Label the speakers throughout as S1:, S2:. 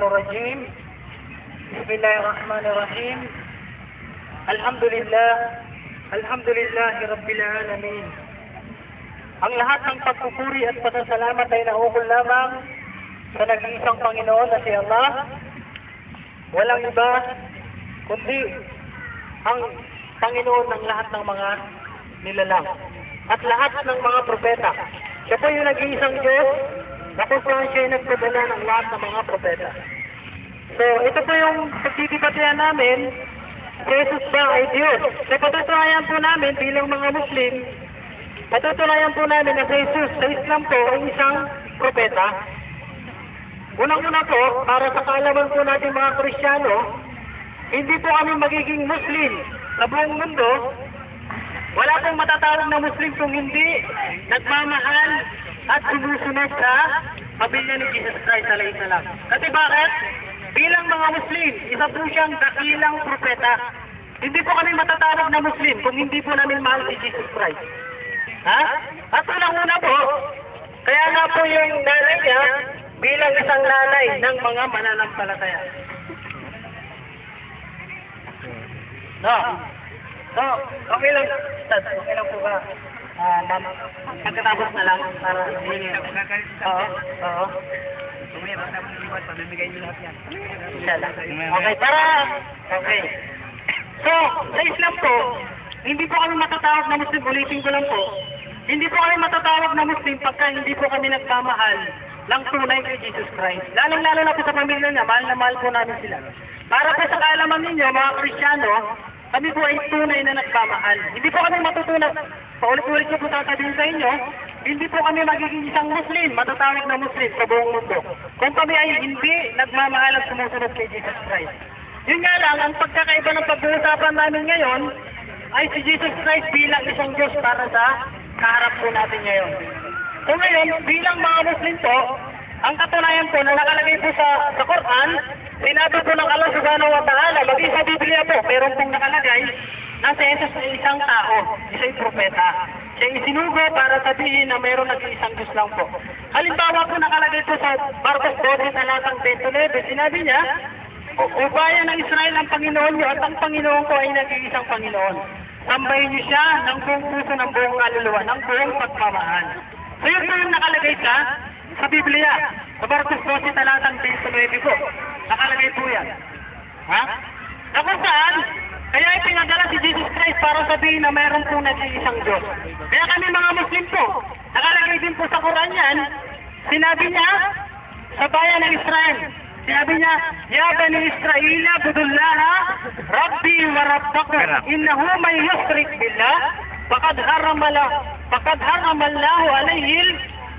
S1: الرجيم بسم الله الرحمن الرحيم الحمد لله الحمد لله رب العالمين ang lahat ng pagpupuri at pasasalamat ay naukol lamang sa nag-iisang Panginoon na si Allah. Walang iba, kundi ang Panginoon ng lahat ng mga nilalang. At lahat ng mga propeta. Siya po yung nag-iisang Diyos na kung saan siya nagpadala ng lahat ng mga propeta. So, ito po yung pagtitipatehan namin, Jesus ba ay Diyos? Sa patutunayan po namin bilang mga Muslim, patutunayan po namin na Jesus sa Islam po ay isang propeta. Unang-una po, para sa kaalaman po natin mga Kristiyano, hindi po kami magiging Muslim sa buong mundo. Wala pong matatawag na Muslim kung hindi nagmamahal at sumusunod sa pamilya ni Jesus Christ alayhi salam. Kasi bakit? Bilang mga Muslim, isa po siyang dakilang propeta. Hindi po kami matatawag na Muslim kung hindi po namin mahal si Jesus Christ. Ha? At unang-una po, kaya nga po yung nanay niya bilang isang nanay ng mga mananampalataya. No. No, okay lang. Okay lang po ba? Ah, ma'am, pagkatapos na lang para Oo, oo. Inshallah. Okay, para okay. So, sa Islam po, hindi po kami matatawag na Muslim, ulitin ko lang po. Hindi po kami matatawag na Muslim pagka hindi po kami nagmamahal ng tunay kay Jesus Christ. Lalong-lalo na po sa pamilya niya, mahal na mahal po namin sila. Para po sa kaalaman ninyo, mga Kristiyano, kami po ay tunay na nagmamahal. Hindi po kami matutunan. Paulit-ulit ko po sasabihin sa inyo, hindi po kami magiging isang Muslim, matatawag na Muslim sa buong mundo. Kung kami ay hindi nagmamahal at sumusunod kay Jesus Christ. Yun nga lang, ang pagkakaiba ng pag-uusapan namin ngayon ay si Jesus Christ bilang isang Diyos para sa kaharap po natin ngayon. So ngayon, bilang mga Muslim po, ang katunayan po na nakalagay po sa, sa Quran, sinabi po ng Allah subhanahu wa ta'ala, maging sa Biblia po, meron pong nakalagay na si Jesus ay isang tao, isang propeta. Siya isinugo para sabihin na meron nag-iisang Diyos lang po. Halimbawa po nakalagay po sa Marcos 12 talatang 29, sinabi niya, O bayan ng Israel ang Panginoon niyo at ang Panginoon ko ay nag-iisang Panginoon. Sambahin niyo siya ng buong puso, ng buong kaluluwa, ng buong pagmamahal. So yun po yung nakalagay sa sa Biblia. Sa Marcos 12 talatang 29 po. Nakalagay po yan. Ha? Na kung saan, kaya ipinadala si Jesus Christ para sabihin na mayroon po nag-iisang Diyos. Kaya kami mga Muslim po, nakalagay din po sa Quran yan, sinabi niya sa bayan ng Israel, sinabi niya, Ya Bani Israel, budullaha, Rabbi wa Rabbakum, innahu may yusrik billah, fakad haramala, fakad haramallahu alayhil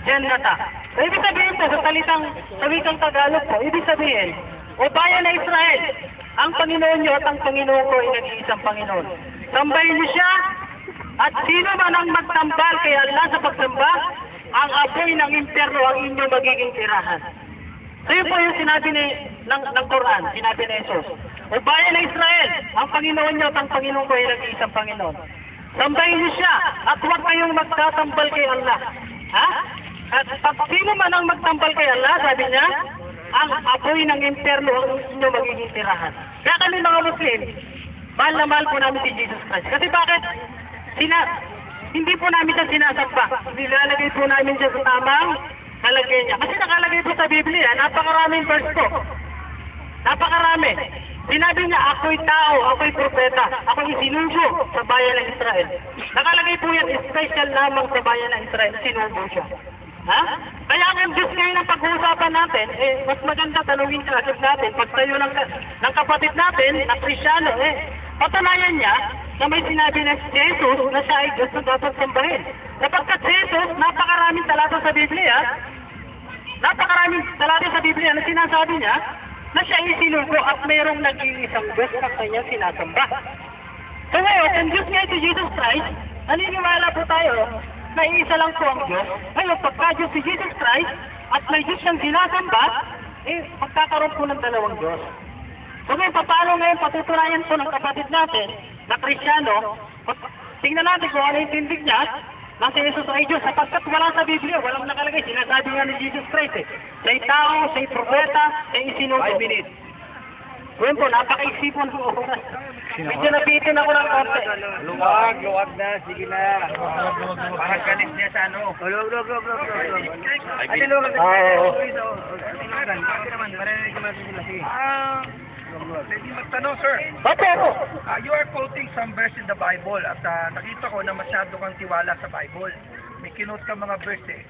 S1: jannata. So, ibig sabihin po, sa salitang, sa wikang Tagalog po, ibig sabihin, o bayan ng Israel, ang Panginoon niyo at ang Panginoon ko ay nag-iisang Panginoon. Sambahin niyo siya, at sino man ang magtambal kay Allah sa pagsamba, ang apoy ng impyerno ang inyong magiging tirahan. So yun po yung sinabi ni, ng, ng Quran, sinabi ni Jesus. O bayan ng Israel, ang Panginoon niyo at ang Panginoon ko ay nag-iisang Panginoon. Sambahin niyo siya at huwag kayong magtatambal kay Allah. Ha? At pag sino man ang magtambal kay Allah, sabi niya, ang apoy ng impyerno ang inyong magiging tirahan. Kaya kami mga Muslim, mahal na mahal po namin si Jesus Christ. Kasi bakit? Sina, hindi po namin siya sinasamba. Nilalagay po namin siya sa tamang halagay niya. Kasi nakalagay po sa Biblia, napakaraming verse po. Napakarami. Sinabi niya, ako'y tao, ako'y propeta, ako'y isinuso sa bayan ng Israel. Nakalagay po yan, special lamang sa bayan ng Israel, sinuso siya. Ha? Kaya ang Diyos ngayon ang pag-uusapan natin, eh, mas maganda tanungin sa asip natin, pag tayo ng, ng kapatid natin, na Krisyano, eh, patunayan niya na may sinabi na si Jesus na siya ay Diyos na dapat sambahin. Sapagkat Jesus, napakaraming talata sa Biblia, napakaraming talata sa Biblia na sinasabi niya na siya ay sinugo at mayroong nag-iisang Diyos na kanya sinasamba. So ngayon, ang Diyos ngayon si Jesus Christ, naniniwala po tayo na iisa lang po ang Diyos. Ngayon, pagka Diyos si Jesus Christ at may Diyos siyang sinasamba, eh, magkakaroon po ng dalawang Diyos. So ngayon, paano ngayon patutunayan po ng kapatid natin na Krisyano, tingnan natin kung ano yung tindig niya, na si Jesus ay Diyos sapagkat wala sa Biblia, walang nakalagay. Sinasabi nga ni Jesus Christ eh. Siya'y tao, siya'y propeta, siya'y isinuto.
S2: Five minutes.
S1: Ngayon po, napaka-isipon ng oras. Medyo nabitin ako ng konti.
S2: Luwag, luwag na, sige na. Parang galit niya sa ano. Luwag, luwag, luwag, luwag, luwag. Ate, luwag.
S1: Oo.
S2: Ate naman, marinig naman sila, sige. Ah, pwede magtanong, sir.
S1: Opo, opo.
S2: Ah, you are quoting some verse in the Bible at ah, nakita ko na masyado kang tiwala sa Bible. May kinote ka mga verse eh.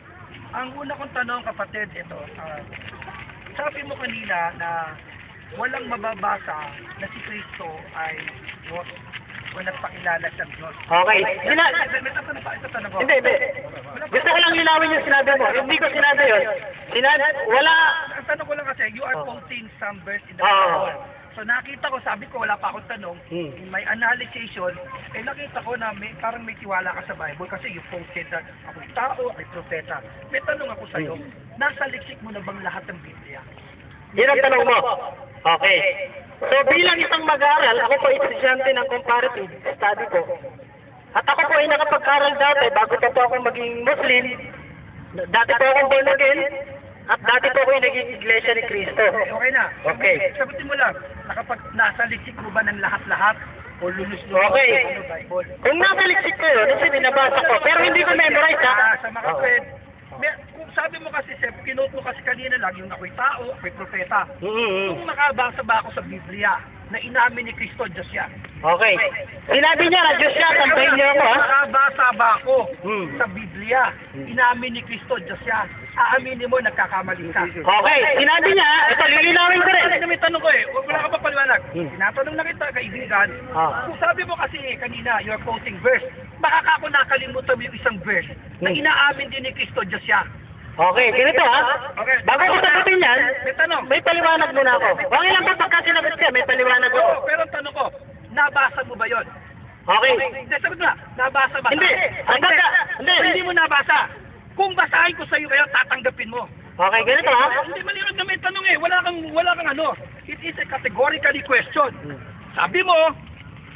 S2: Ang una kong tanong, kapatid, ito. ah, sabi mo kanina na walang mababasa na si Kristo ay Diyos o nagpakilala siyang Diyos.
S1: Okay.
S2: Ko.
S1: hindi, hindi. Gusto ko lang linawin yung sinabi mo. Hindi ko sinabi yun. Sinabi, wala.
S2: Ang tanong ko lang kasi, you are
S1: Oh.
S2: quoting some verse in the
S1: Oo.
S2: Bible. So nakita ko, sabi ko, wala pa akong tanong.
S1: Hmm.
S2: In my analysis, eh nakita ko na may, parang may tiwala ka sa Bible kasi you quoted na ako'y tao, ako'y propeta. May tanong ako sa'yo,
S1: Hmm.
S2: nasa liksik mo na bang lahat ng Biblia?
S1: Yun ang tanong mo. Okay. So bilang isang mag-aaral, ako po estudyante ng comparative study ko. At ako po ay nakapag-aral dati bago pa po ako maging Muslim. Dati po akong born again. At dati po ako yung naging iglesia ni Cristo.
S2: Okay, okay na.
S1: Okay.
S2: Sagutin mo lang, nakapag nasa liksik mo ba ng lahat-lahat? O lulus-lulus
S1: Okay.
S2: ng Bible?
S1: Kung nasa liksik ko yun, kasi binabasa ko. Pero hindi ko memorize ha.
S2: Ah, sa mga friend, sabi mo kasi, Sep, kinote mo kasi kanina lang yung ako'y tao, ako'y propeta.
S1: Mm-hmm.
S2: Kung makabasa ba ako sa Biblia na inamin ni Kristo Diyos yan?
S1: Okay. Sinabi niya na Diyos siya, tambahin niyo ako ha.
S2: Makabasa ba ako
S1: Hmm.
S2: sa Biblia inamin ni Kristo Diyos yan? Aaminin mo, nagkakamali ka.
S1: Okay. Sinabi niya, ito lilinawin ko rin.
S2: Kasi may tanong ko eh, wala ka pa paliwanag.
S1: Hmm.
S2: Tinatanong na kita, kaibigan,
S1: Ah.
S2: kung sabi mo kasi kanina, you're quoting verse, baka ka ako nakalimutan mo yung isang verse na
S1: Hmm.
S2: inaamin din ni Kristo Diyos yan.
S1: Okay, ganito ha.
S2: Okay.
S1: Bago ko sagutin yan,
S2: May tanong.
S1: may paliwanag muna ako. Okay lang ba pagka sinagot ka, may paliwanag ako.
S2: Oo, pero ang tanong ko, nabasa mo ba yon?
S1: Okay.
S2: Hindi, sagot na, nabasa ba?
S1: Hindi. Ang baga, hindi.
S2: Hindi mo nabasa. Kung basahin ko sa iyo ngayon, tatanggapin mo.
S1: Okay, ganito ha.
S2: Hindi maliwanag na may tanong eh. Wala kang, wala kang ano. It is a categorically question. Sabi mo,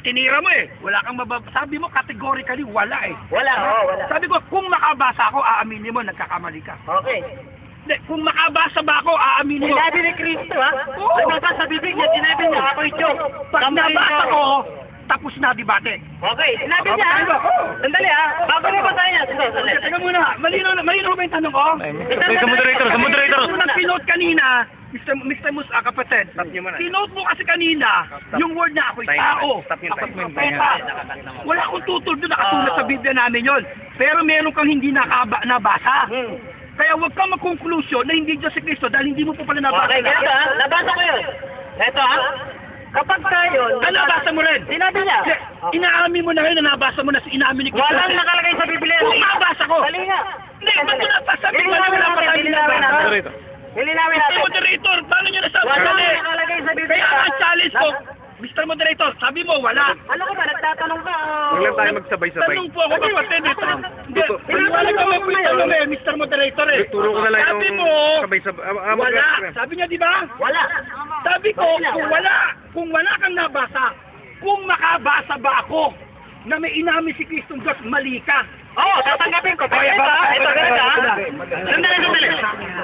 S2: tinira mo eh. Wala kang mabab... Sabi mo categorically wala eh.
S1: Wala, oo, wala.
S2: Sabi ko, kung makabasa ako, aaminin mo, nagkakamali ka.
S1: Okay.
S2: Hindi, kung makabasa ba ako, aaminin mo.
S1: Sinabi ni Kristo ha.
S2: Oo.
S1: Lumabas sa bibig niya, sinabi niya, ako'y Diyos.
S2: Pag nabasa ko, tapos na debate.
S1: Okay, sinabi niya
S2: ba?
S1: Sandali ha. Bago mo yan. Sige,
S2: Okay,
S1: sandali.
S2: teka muna. Malinaw, na- malinaw ba yung tanong ko?
S1: Sa moderator, sa moderator.
S2: Unang kinote kanina, Mr. Mr. Mus, ah, kapatid. Kinote mo kasi kanina, yung word na ako'y tao. Ako'y propeta. Wala akong tutol doon nakasulat sa Biblia namin yon. Pero meron kang hindi nakaba, nabasa.
S1: Hmm.
S2: Kaya huwag kang mag-conclusion na hindi Diyos si Kristo dahil hindi mo po pala nabasa.
S1: Okay, ganito ha. Nabasa ko yun. Ito ha. Kapag tayo,
S2: Ah, nabasa mo rin.
S1: Sinabi niya.
S2: Hindi, Inaamin mo na rin na nabasa mo na si inaamin ni Kristo.
S1: Walang nakalagay sa Biblia.
S2: Kung mabasa ko.
S1: Dali nga.
S2: Hindi, ba't mo nabasa? Di ba
S1: Lilinawin
S2: wala pa
S1: natin,
S2: tayo
S1: lilinawin
S2: nabasa?
S1: Lilinawin
S2: Mr.
S1: natin.
S2: Moderator, paano nyo nasabi?
S1: Walang nakalagay sa Biblia.
S2: Kaya ang challenge ko, Mr. Moderator, sabi mo wala.
S1: Ano ka ba? Nagtatanong ka?
S3: Huwag lang tayo magsabay-sabay.
S2: Tanong po ako kapatid eh. Hindi,
S3: Tuto-
S2: paliwanag ka mo po yung tanong eh, Mr. Moderator eh.
S3: Turo ko na lang
S2: Sabi
S3: yung
S2: mo,
S3: sabay-sabay. Ah, ah,
S2: wala.
S3: mag-
S2: Sabi niya di ba?
S1: Wala.
S2: Sabi ko, kung wala, kung wala kang nabasa, kung makabasa ba ako na may inamin si Kristong Diyos, mali ka.
S1: Oo, oh, tatanggapin ko. Ito ha. Ito, ganito ha. Sandali, sandali.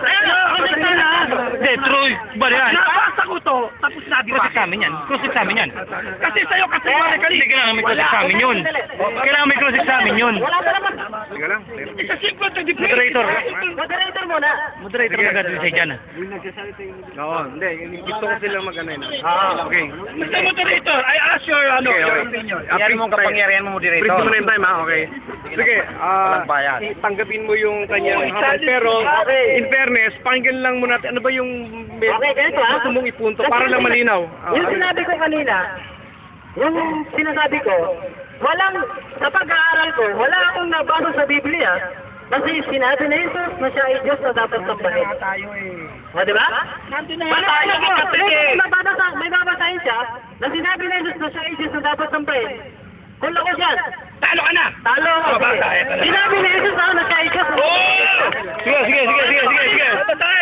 S1: Ayun, ako na
S4: Hindi, true ba yan?
S2: Nabasa ko to, tapos na di ba?
S4: Cross examine yan. Cross examine yan.
S2: Kasi sa'yo, kasi wala ka
S4: Hindi, kailangan may cross examine yun. Kailangan may cross examine yun.
S1: Wala ka naman.
S3: Teka lang.
S2: It's a simple to the
S4: Moderator.
S1: Moderator muna.
S4: Moderator na agad siya dyan. ah.
S3: Oo, hindi. Gusto ko silang mag-ano yun.
S1: Ah.
S3: Okay.
S2: Mr. Moderator, I ask your, ano,
S3: Okay,
S2: your
S3: okay.
S2: opinion.
S3: Ah,
S4: Yan mo
S3: please,
S4: kapangyarihan mo,
S3: Please
S4: moderator.
S3: mo na yung time ha, okay. Sige, ah, tanggapin mo yung kanyang
S2: challenge
S3: Pero, in fairness, pakinggan lang mo natin, ano ba yung
S1: Okay, ganito ha.
S3: gusto mong ipunto para lang malinaw. Ah,
S1: Yung sinabi ko kanina, yung sinasabi ko, walang, sa pag-aaral ko, wala akong nabasa sa Biblia kasi sinabi ni Jesus na siya ay Diyos na dapat sambahin.
S2: tayo eh.
S1: O, di ba?
S2: Nandun na tayo kapatid eh.
S1: May babasa, may babasahin siya na sinabi ni Jesus na siya ay Diyos na dapat sambahin. Kung ako siya,
S2: Talo ka na!
S1: talo ako.
S2: Oh, basta, eto na.
S1: Sinabi ni Jesus na na siya.
S2: Oh!
S4: Sige, sige, sige, sige, sige, sige.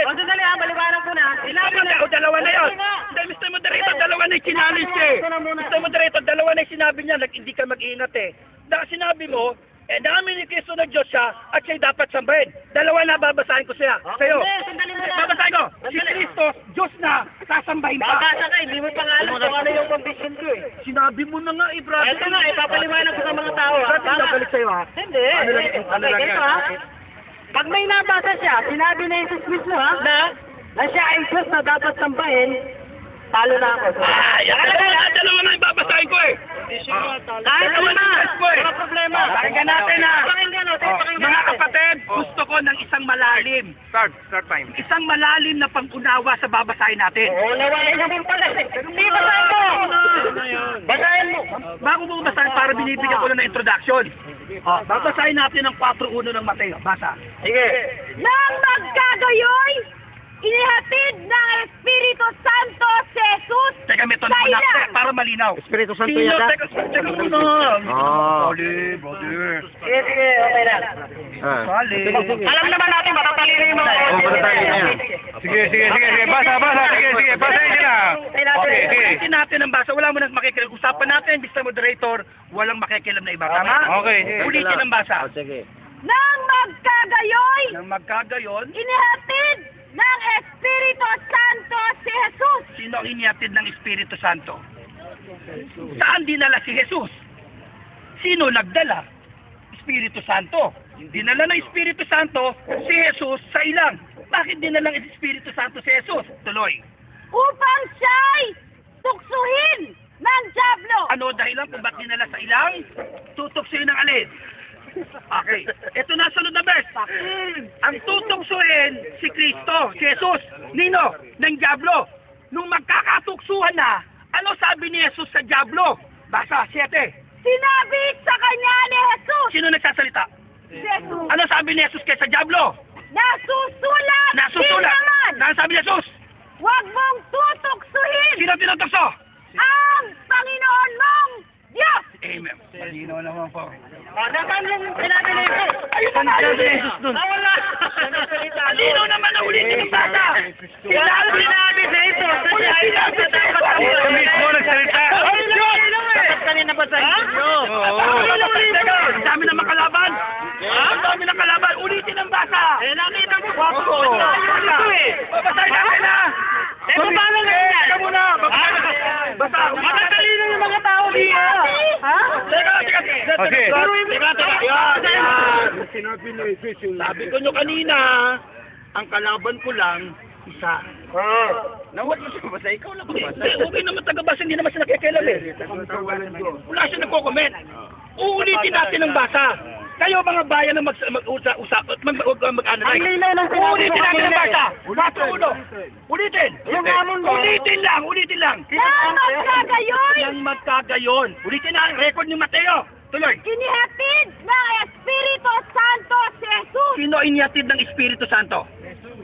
S1: O, sandali ha, maliwanag ko na. Sinabi na,
S2: ako, dalawa na yun. Hindi, Mr. Moderator, dalawa na yung challenge eh.
S1: Na.
S2: Mr. Moderator, dalawa na yung sinabi niya, hindi ka mag-iingat eh. Dahil sinabi mo, eh namin ni Kristo na Diyos siya at siya'y dapat sambahin. Dalawa na babasahin ko siya. Sa'yo.
S1: Hindi, sandali.
S2: Babasahin ko. Si
S1: Sandali.
S2: Kristo, Diyos na, sasambahin pa.
S1: Babasa ka, hindi mo pa nga alam kung ano yung condition ko eh.
S2: Sinabi mo na nga, eh, brother.
S1: Ito nga, ipapaliwanag ko sa mga tao. ha?
S2: Ba't hindi galit sa'yo, ha?
S1: Hindi.
S3: Ano lang-
S1: eh,
S3: ano lang
S1: okay,
S3: yan?
S1: ha? Pag may nabasa siya, sinabi na Jesus mismo ha, na, na siya ay Diyos na dapat sambahin, talo na ako.
S2: Ay, ang dalawa na, dalawa na yung babasahin ko eh.
S1: Kahit ano na,
S2: ko eh.
S1: wala problema.
S2: Pakinggan natin, ha?
S1: Pakinggan natin,
S2: Oh,
S1: pakinggan
S2: mga
S1: natin.
S2: kapatid, gusto ko ng isang malalim.
S3: Start, start time.
S2: Isang malalim na pangunawa sa babasahin natin.
S1: Oo, nawala naman pala. Hindi, basahin mo. Basahin mo.
S2: Bago mo basahin, para binibigyan ko na ng introduction. Oh, babasahin natin ang 4.1 ng Mateo. Basa.
S1: Sige.
S5: Nang magkagayoy, inihatid ng Espiritu Santo si Jesus
S2: Teka, may tanong
S5: sa
S2: muna. Teka, Para malinaw.
S3: Espiritu Santo
S2: Sino?
S3: yata?
S2: Teka, teka muna.
S3: Ah.
S2: Sali, brother.
S1: Sige, sige, okay lang.
S3: Ah.
S2: Sali.
S1: Alam naman natin, matatalino yung mga
S3: Oo,
S1: audience.
S3: matatalino yan.
S4: Sige, sige, sige, sige. Basa, basa. Sige, sige. Basahin niyo na.
S2: Okay,
S4: sige.
S2: ulitin natin ang basa. Wala mo nang makikilam. Usapan natin, Mr. Moderator, walang makikilam na iba. Tama?
S4: Okay, sige.
S2: Ulitin ang basa.
S3: Oh, sige.
S5: Nang magkagayoy,
S2: Nang magkagayon,
S5: inihatid ng Espiritu Santo si Jesus
S2: sino ang inihatid ng Espiritu Santo? Saan dinala si Jesus? Sino nagdala? Espiritu Santo. Dinala ng Espiritu Santo si Jesus sa ilang. Bakit dinala ng Espiritu Santo si Jesus? Tuloy.
S5: upang siya'y tuksuhin ng Diablo.
S2: Ano dahilan kung bakit dinala sa ilang? Tutuksoin ng alin? Okay. Ito na sunod na verse. Ang tutuksoin si Kristo, si Jesus, Nino, ng Diablo. Nung magkakatuksuhan na, ano sabi ni Jesus sa Diablo? Basa, 7.
S5: Sinabi sa kanya ni Jesus,
S2: Sino nagsasalita?
S5: Jesus,
S2: Ano sabi ni Jesus kay sa Diablo?
S5: nasusulat,
S2: Nasusulat.
S5: naman,
S2: Ano sabi ni Jesus?
S5: huwag mong tutuksuhin
S2: Sino tinutukso?
S5: ang Panginoon mong Diyos.
S2: Amen. Malino naman po.
S1: Ah, nasaan yung sinabi ni Jesus?
S2: Ayun ang sinabi ni Jesus dun.
S1: Nawala.
S2: Malino naman na ulitin basa.
S1: Sinabi sinabi sa Jesus. na siya ay dapat dapat ang
S4: Ito mismo nagsalita.
S1: Ay, Diyos! Dapat kanina ba sa inyo?
S4: Oo.
S2: Teka, ang dami na makalaban. Ha? Ang dami na kalaban. Ulitin ang basa.
S1: Eh, nakita mo.
S2: Wapo.
S1: Basta ito eh.
S2: Babasahin natin na.
S1: Eh, paano lang yan?
S2: Teka muna. Basa. Basa.
S1: Matatalino yung mga tao dito. Ha?
S2: Teka, teka, teka.
S4: Oh, sige.
S2: Teka, teka. Yan, yan. Sabi ko nyo kanina, ang kalaban ko lang, isa.
S3: Nawat mo siya basta ikaw lang
S2: Hindi, okay naman taga-basa, hindi naman siya nakikialam eh. Wala siya nagko-comment. Uulitin natin ang basa. Kayo mga bayan na mag, mag-usap, usap, mag, mag, mag, mag, ano,
S1: Ang linaw ng sinabi
S2: Ulitin
S1: mo
S2: natin ang basa. Quatro uno. Ulitin.
S1: Yung hamon mo.
S2: Ulitin lang, ulitin lang.
S5: Nang magkagayoy,
S2: Nang magkagayon. Ulitin na ang record ni Mateo. Tuloy.
S5: inihatid ng Espiritu Santo si Jesus.
S2: Sino inihatid ng Espiritu Santo?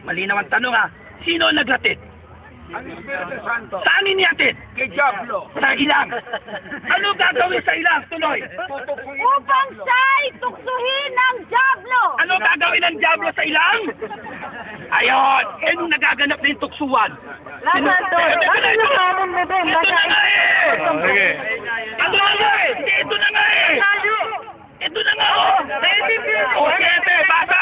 S2: Malinaw ang tanong ha. Sino ang naghatid?
S3: Ang Espiritu Santo.
S2: Saan inihatid?
S3: Kay Diablo.
S2: Sa ilang. Ano gagawin sa ilang? Tuloy.
S5: Upang siya'y tuksuhin ng Diablo.
S2: Ano gagawin ng Diablo sa ilang? Ayon. Eh, nung nagaganap na yung tuksuan. Sino-
S1: Laban doon. Ano
S2: na.
S1: hamon mo doon?
S2: Ito na nga eh.
S4: Oh, sige.
S2: Ano na nga eh. Ito na nga eh. Ito na nga oh. O, siyete, basa.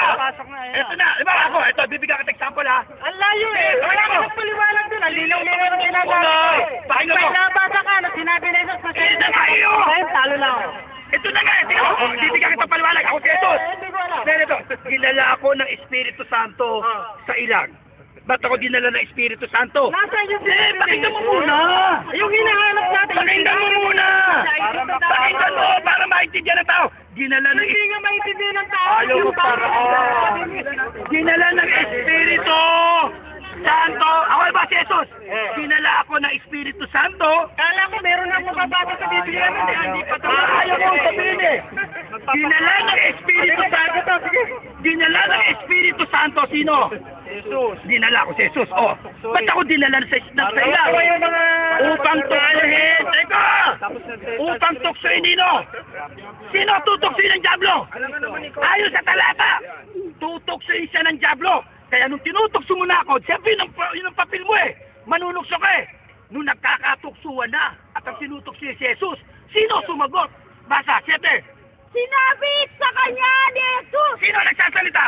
S2: Ito na. Diba ako, ito, bibigyan kita example ha.
S1: Ang layo eh. Wala ka ng paliwanag doon. Ang linaw-linaw ng sinasabi
S2: Una,
S1: ko eh.
S2: pakinggan mo.
S1: nabasa ka na sinabi na siya.
S2: Ito na iyo.
S1: Talo na ako.
S2: Ito na nga eh. Tingnan mo. Bibigyan kita paliwanag. Ako si Jesus.
S1: Eh, Hindi ko alam.
S2: Ginala ako ng Espiritu Santo sa ilang. Ba't ako dinala ng Espiritu Santo?
S1: Nasaan yung
S2: Eh, pakinggan mo muna.
S1: Yung hinahanap natin.
S2: Pakinggan mo muna. Pakinggan mo para maintindihan ng tao. Dinala ng
S1: Hindi nga maintindihan ng tao.
S2: Ayaw mo para. Dinala ng Espiritu Santo. Ako ba si Jesus? Dinala ako ng Espiritu Santo.
S1: Kala ko meron akong mababasa sa Biblia na hindi pa ito.
S2: Ah, ayaw mo sabihin eh. Dinala ng Espiritu Santo. Dinala ng Espiritu Santo. Sino? Jesus. Dinala ako si Jesus. Oh. Ba't ako dinala sa,
S1: yung mga...
S2: Upang tuksohin. Teka! Upang tuksohin nino. Sino tutuksohin ng Diablo? Ayon sa talata. Tutuksohin siya ng Diablo. Kaya nung tinutukso mo na ako, siyempre yun ang, yun ang papel mo eh. Manunukso ka eh. Nung nagkakatuksuan na at ang sinutokso si Jesus, sino sumagot? Basa, siyete.
S5: sinabi sa kanya ni Jesus.
S2: Sino nagsasalita?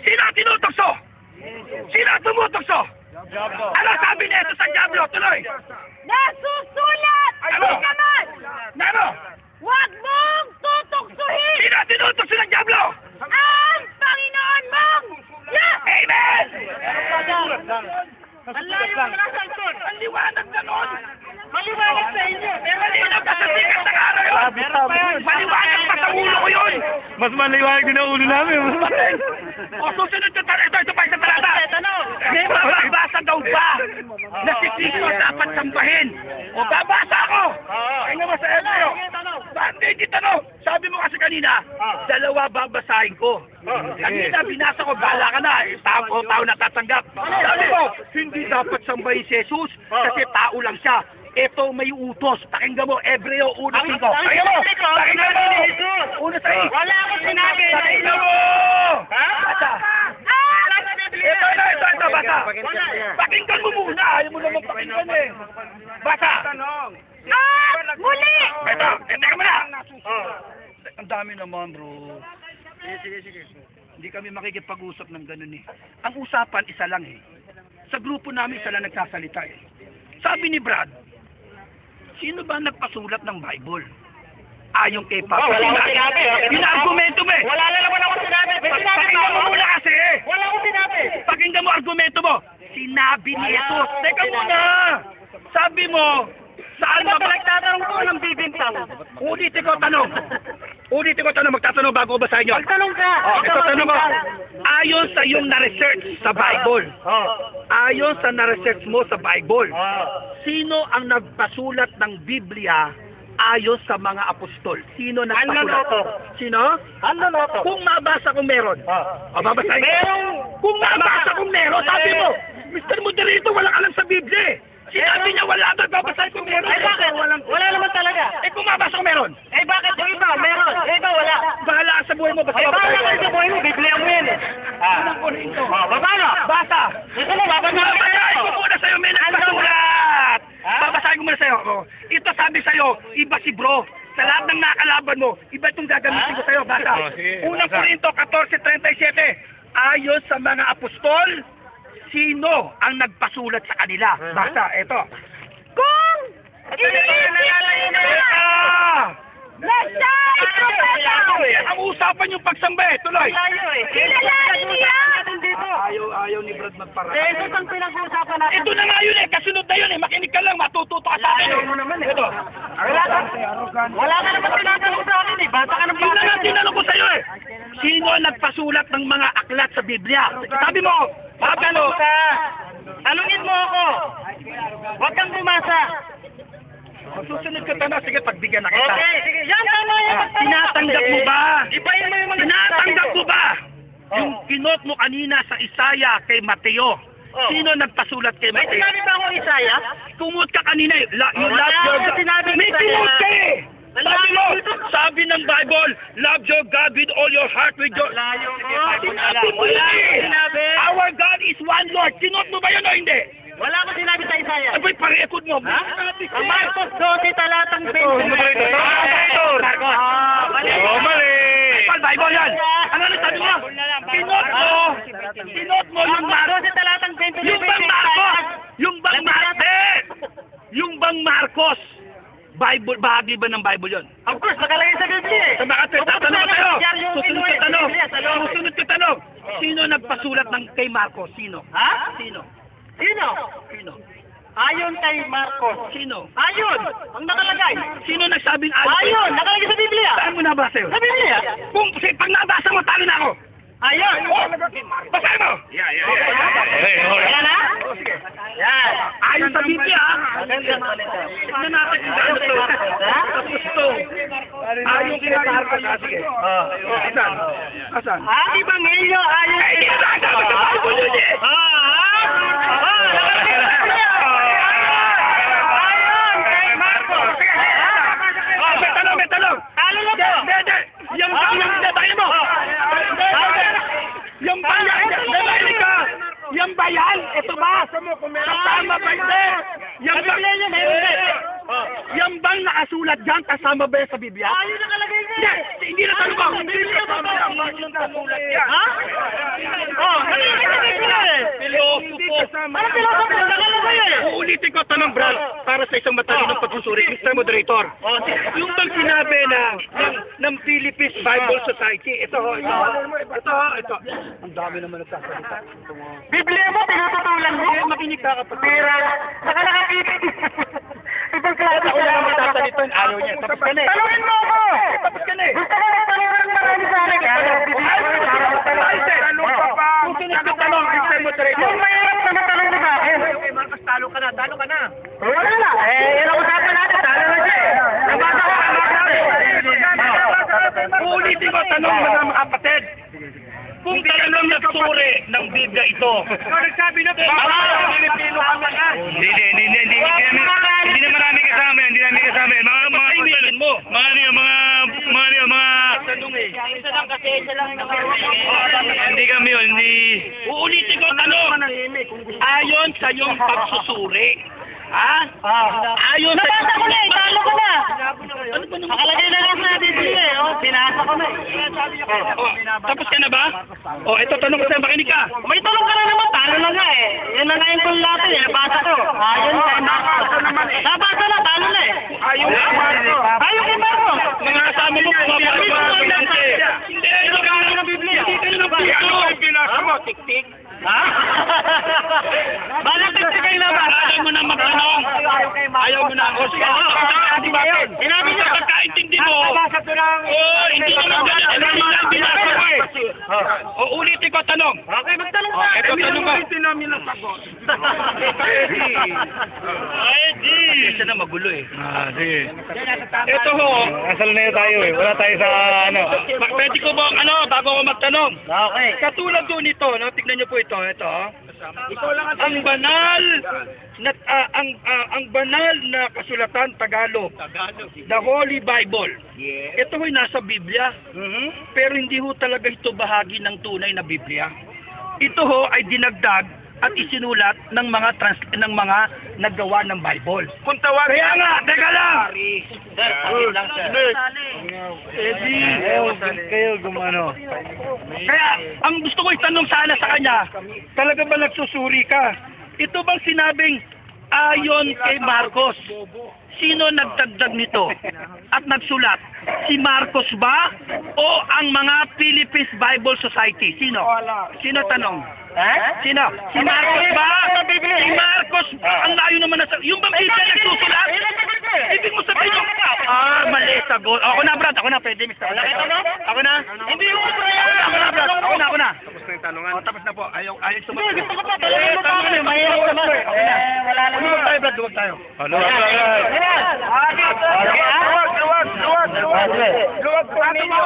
S2: Sino ang tinutokso? Sino ang tumutokso? Ano sabi ni Jesus sa Diablo? Tuloy!
S5: Nasusulat!
S2: Ano? Ano?
S5: Huwag mong tutuksuhin
S2: Sino ang tinutokso ng Diablo?
S5: ang Panginoon mong Diyos!
S2: Amen!
S1: Ang layo mo na sa ito.
S2: Ang liwanag na nun!
S1: Maliwanag sa inyo. Pero
S2: Malinaw pa sa sikat ng araw yun!
S1: Meron pa yun.
S2: Maliwanag pa sa ulo ko yun!
S4: Mas maliwanag din ang ulo namin.
S2: O susunod yung talata, ito, ito pa talata!
S1: Tanong.
S2: May mababasa daw ba na si Kristo dapat sambahin? O babasa ako! Ay naman sa Ebreo! Bakit hindi tanong? Sabi mo kasi kanina, dalawa babasahin ko. Kanina binasa ko, bala ka na, tao, tao na tatanggap. Sabi mo, hindi dapat sambahin si Jesus kasi tao lang siya. Ito may utos. Pakinggan mo, Ebreo 1.5.
S1: Ang- ang
S2: Pakinggan mo! Pakinggan mo! Una sa
S1: Wala akong sinabi.
S2: Pakinggan mo!
S1: Ha?
S2: Ito, ito, ito, ito, bata. Pakinggan mo muna. Ayaw mo naman pakinggan eh. Bata.
S5: At muli!
S2: Ito, eh, teka mo na. Ang dami naman, bro. Hindi kami makikipag-usap ng ganun eh. Ang usapan, isa lang eh. Sa grupo namin, lang nagsasalita eh. Sabi ni Brad, sino ba nagpasulat ng Bible? Ayon kay Papa.
S1: Oh, wala akong sinabi.
S2: Pina-argumento mo eh.
S1: Wala na naman ako sinabi. May sinabi
S2: Pakinggan mo muna kasi eh.
S1: Wala akong sinabi.
S2: Pakinggan mo argumento mo. Sinabi ni. Jesus. Teka muna. Sabi mo, saan ba
S1: nagtatanong ko ng bibintang?
S2: Ulitin ko tanong. Ulitin ko tanong. Magtatanong bago ko basahin yun.
S1: Magtanong ka.
S2: Oh, ito tanong
S1: magbintang.
S2: Ayon sa iyong na-research sa Bible. Ayon sa na-research mo sa Bible. Sino ang nagpasulat ng Biblia ayon sa mga apostol? Sino
S1: Ano
S2: nagpasulat?
S1: to?
S2: Sino?
S1: Ano na to?
S2: Kung mabasa kung meron.
S1: Oh.
S2: O, babasahin ko.
S1: Merong...
S2: Kung nabasa kung meron, sabi mo, Mr. Moderator, walang alam sa Biblia eh. Sinabi niya wala daw, babasahin kung meron.
S1: Ay bakit? Wala naman talaga.
S2: Eh kung mabasa kung meron,
S1: Eh bakit yung iba meron? Eh iba wala.
S2: bahala sa buhay mo, basta
S1: Eh bahala ka sa buhay mo, Biblia mo yan eh. Ah.
S2: Unang Korinto.
S1: Oh, baba na.
S2: Basa.
S1: Baba na.
S2: Babasahin ko muna sa'yo, may nagpasulat.
S1: Ha?
S2: Babasahin ko muna sa'yo. Oh. Ito sabi sa'yo, iba si bro. Sa lahat ng nakalaban mo, iba itong gagamitin ko sa'yo.
S4: Oh, sige.
S2: Unang. Korinto 14.37. Ayon sa mga apostol, sino ang nagpasulat sa kanila? Basa, ito.
S5: Kung iniisip
S2: Ah!
S5: Siya ay propeta,
S2: Ang usapan yung pagsamba eh, tuloy.
S1: Layo eh.
S5: kilalanin niya
S1: dito.
S2: Ayaw, ayaw ni Brad magpara.
S1: Eh, ito ang pinag-uusapan natin.
S2: Ito na nga yun eh, kasunod na yun eh, makinig ka lang, matututo ka sa akin eh.
S1: Ayaw mo naman eh.
S2: Ito.
S1: Wala ka. Wala ka naman tinatanong sa akin eh. Bata ka ng
S2: Yun na
S1: bata.
S2: nga tinanong ko sa'yo eh. Sino ang nagpasulat ng mga aklat sa Biblia? Sabi mo,
S1: ka. Tanungin mo ako. Huwag kang bumasa.
S2: Susunod ka tanong, sige, pagbigyan na kita.
S1: Okay, sige. Yan, tama yan.
S2: Ah, tinatanggap mo ba?
S1: Ibayin mo yung mga
S2: Tinatanggap mo ba?
S1: Oh.
S2: Yung kinot mo kanina sa Isaya kay Mateo.
S1: Oh.
S2: Sino nagpasulat kay
S1: May
S2: Mateo?
S1: sinabi ba akong Isaya?
S2: Kumot ka kanina eh. La,
S1: Oh,
S2: love your God.
S1: sinabing
S2: May kumot ka eh. Sabi mo, sabi ng Bible, love your God with all your heart, with your...
S1: Mo.
S2: Sinabi mo
S1: akong
S2: eh.
S1: sinabi.
S2: Our God is one Lord. Kinot mo ba yun o hindi?
S1: Wala akong sinabi sa Isaya.
S2: Abay, parekod mo.
S1: Ha?
S2: Ko
S1: Ang
S2: eh.
S1: Marcos 12 talatang 20.
S2: Ah, Marcos. Marcos.
S1: Ah, mali.
S4: Oh, mali.
S2: Bible, Bible yan. Ano na sabi mo? Kinot mo. Kinot mo yung Marcos.
S1: 12 talatang 20.
S2: Yung bang Marcos? Yung bang Marcos? Yung bang Marcos? Bible, bahagi ba ng Bible yon?
S1: Of course, nakalagay sa Biblia eh.
S2: Sa mga tatanong ko tayo. Susunod ko
S1: sa
S2: tanong. Susunod ko tanong. Sino nagpasulat ng kay Marcos? Sino?
S1: Ha?
S2: Sino?
S1: Sino?
S2: Sino?
S1: Ayon kay Marcos.
S2: Sino?
S1: Ayon! Ang nakalagay.
S2: Sino nagsabing ayon?
S1: Ayon! Nakalagay sa Biblia.
S2: Saan mo nabasa yun?
S1: Sa Biblia.
S2: Kung pag nabasa mo, talo na ako.
S1: Ayon!
S2: Oh, basahin mo.
S4: Okay, okay.
S1: Yan na? Yan.
S2: Ayon sa Biblia, ah. Tignan natin kung gaano to. Tapos to. Ayon kay Marcos. Ah, sige. Asan? Asan?
S1: Ang Ebanghelyo ayon
S2: Ay, hindi na dapat sa Bible yun eh.
S1: Ah, ah, ah, nakalagay sa Biblia. Ayon kay Marcos.
S2: Oh, may tanong, may tanong.
S1: Talo na to.
S2: Hindi, hindi. Yung bang, yung debahin mo. Hindi, hindi. Yung ba yan? Debahin ka. Yung ba yan? Ito ba? Kasama ba hindi?
S1: Biblia yun, eh, hindi.
S2: Yung bang nakasulat dyan, kasama ba yan sa Biblia?
S1: Ayon nakalagay niya.
S2: Yes,
S1: eh.
S2: Hindi na tanong ako. Hindi na tanong ako. Nagulat yan.
S1: Ha? Oh, nakikita sila eh.
S2: Pilosopo.
S1: Ano pilosopo? Nakalagay eh.
S2: Uulitin ko tanong, Brad, para sa isang matalinong pagsusuri, Mr. Moderator.
S1: Oh,
S2: Yung bang sinabi na ng, ng Philippines Bible Society, ito ho, ito ho, ito ho, ito. Ang dami naman nagsasalita.
S1: Biblia mo, pinututulan mo.
S2: Makinig ka kapatid.
S1: Pera. Saka nakakita. Ibang klase
S2: Ako lang ang magsasalita, ayaw niya. Tapos ka na eh.
S1: Tanungin mo ako!
S2: Tapos ka na eh.
S1: Gusto ko na tanungin marami sa akin.
S2: Tanong ka pa. Kung ka tanong, Mr. Moderator.
S1: Yung mahirap na matanong mo sa akin.
S2: Okay, Marcos, talo ka na, talo ka na.
S1: Wala na. Eh, yun ang usapan natin. Talo na siya eh. Nabasa ko ang
S2: Uulitin ko tanong mo ng mga kapatid. Kung talagang nagsuri ng Biblia ito. Ikaw nagsabi na. Ah, Pilipino ka ah.
S4: Hindi, hindi, hindi, hindi, hindi, hindi na marami kasama, hindi na marami kasama. Mga, mga,
S2: Patayin mo.
S4: mga, ano yun, mga, mga, ano yun, mga,
S2: Tanong eh.
S1: Isa lang kasi, isa lang
S4: hindi kami yun, hindi,
S2: Uulitin ko tanong. Ayon sa iyong pagsusuri. Ha? Ayon sa
S1: Nabasa ko na eh. Talo ko na.
S2: Ano?
S1: Nakalagay na lang sa Biblia eh. Oh, binasa ko na eh.
S2: Oh, tapos ka na ba? Oh, ito tanong ko sa'yo, makinig ka.
S1: May tanong ka na naman, talo na nga eh. Yan na nga yung goal natin eh, nabasa ko. Ayun sa
S2: Nabasa naman eh.
S1: Nabasa na, talo na eh.
S2: Ayaw ka Marco.
S1: Ayaw kay Marco.
S2: Mga kasama mo mga pinante. Hindi, hindi ka na ng Biblia. Hindi ka na ng Biblia. Ano ang binasa mo? Tik-tik?
S1: Ha? Bakit nagsigay na ba?
S2: Ayaw mo na magtanong. Ayaw mo na. O sige, di ba?
S1: Sinabi niya.
S2: Pagkaintindi mo.
S1: Nabasa ko lang.
S2: Oh, hindi naman ganyan. Ano naman ang binasa mo eh. O, ulitin ko tanong.
S1: Okay, magtanong ka.
S2: Eto tanong ko.
S4: ay, di.
S2: Isa na magulo eh.
S4: Ah, sige.
S2: Ito ho.
S4: Asal na yun tayo eh, wala tayo sa, ano.
S2: Pwede ko ba, ano, bago ko magtanong.
S1: Okay.
S2: Katulad po nito, no, tignan niyo po ito, ito. Ang banal na ah, ang ah, ang banal na kasulatan Tagalog. The Holy Bible. Ito ho'y nasa Biblia. Pero hindi ho talaga ito bahagi ng tunay na Biblia. Ito ho ay dinagdag at isinulat ng mga trans ng mga naggawa ng Bible. Kung tawag Kaya nga, teka lang.
S1: Sir, lang sir.
S2: Eddie.
S4: Kayo, kayo gumano.
S2: Kaya, ang gusto ko itanong sana sa kanya, talaga ba nagsusuri ka? Ito bang sinabing ayon kay Marcos? Sino nagdagdag nito at nagsulat? Si Marcos ba o ang mga Philippines Bible Society? Sino? Sino tanong?
S1: Ha?
S2: Sino? Si Marcos ba? Si Marcos, ang layo naman na sa... Yung bang Biblia nagsusulat? Ibig mo sabihin yung... Ah, mali sagot. Ako na, Brad. Ako na. Pwede, Mr. Ako na? Ako na? Hindi mo Ako na, Brad. Ako na, ako na.
S3: Tapos na yung tanungan.
S2: Oh, tapos na po. Ayaw, ayaw
S1: Hindi,
S2: sumagot.
S1: gusto ko pa. Tanongin mo pa ako. Mahirap naman. Eh, wala lang.
S2: Huwag tayo, Brad. Huwag tayo.
S4: Ano, ano, ano.
S2: Luwag, luwag, luwag, luwag. Luwag po ninyo.